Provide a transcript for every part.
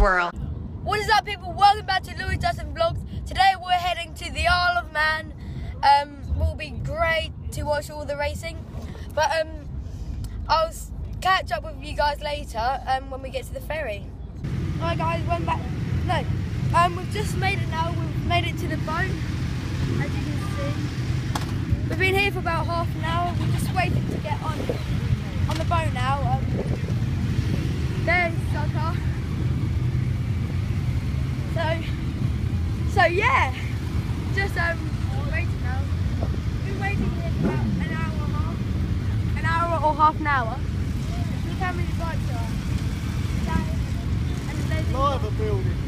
What is up, people? Welcome back to Louis Dutton Vlogs. Today we're heading to the Isle of Man. Um, will be great to watch all the racing, but um, I'll catch up with you guys later um, when we get to the ferry. Alright, guys, went back. No, um, we've just made it now. We've made it to the boat, as you can see. We've been here for about half an hour. We're just waiting to get on on the boat now. Um, there's Sucker. So, so yeah, just um, waiting now. Been waiting here for about an hour and a half, an hour or half an hour. Look how many bikes there are. That- and there's- Liver building.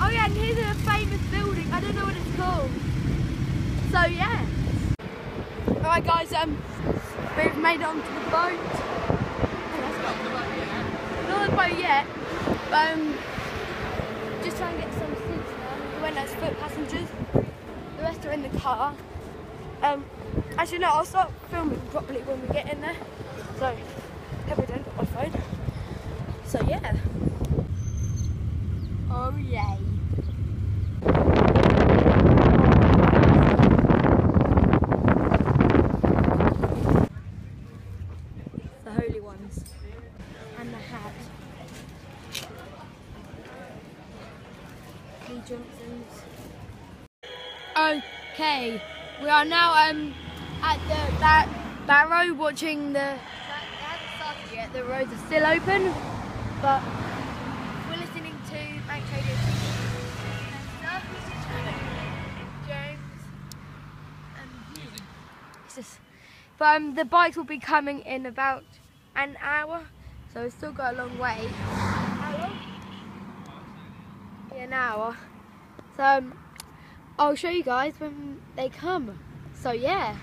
Oh yeah, and here's a famous building. I don't know what it's called. So yeah. Alright guys, um, we've made it onto the boat. Not the boat yet, but um, just trying to get We as foot passengers. The rest are in the car. Um, actually no, I'll start filming properly when we get in there. So, hope I don't got my phone. So yeah. Oh yay. The holy ones. And the hat. Lee. Okay, we are now um at the that barrow watching the. It hasn't started yet. The roads are still open, but we're listening to Manx Radio but um, the bikes will be coming in about an hour, so we've still got a long way an hour. So um, I'll show you guys when they come. So yeah.